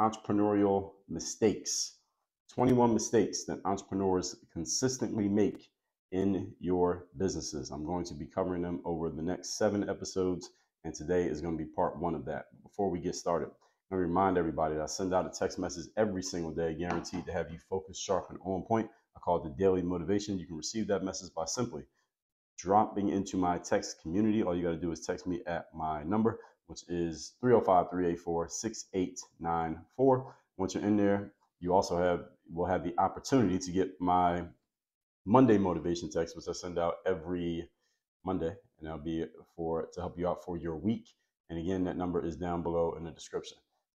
entrepreneurial mistakes. 21 mistakes that entrepreneurs consistently make in your businesses. I'm going to be covering them over the next seven episodes, and today is going to be part one of that. Before we get started, I remind everybody that I send out a text message every single day, guaranteed to have you focused, sharp, and on point. I call it the daily motivation. You can receive that message by simply dropping into my text community. All you got to do is text me at my number, which is 305 384 6894. Once you're in there, you also have will have the opportunity to get my Monday motivation text, which I send out every Monday, and that'll be for to help you out for your week. And again, that number is down below in the description.